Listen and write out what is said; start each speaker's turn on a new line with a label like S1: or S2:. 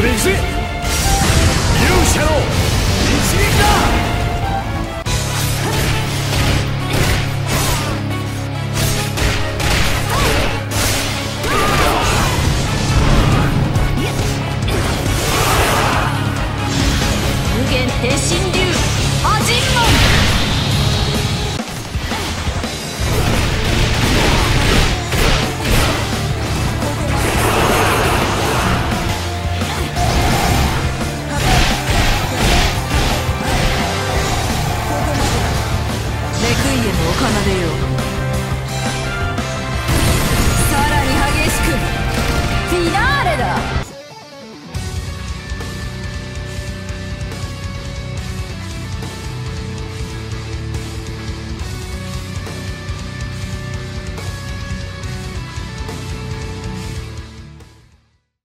S1: プで行く勇者の一撃だ。天心流奏で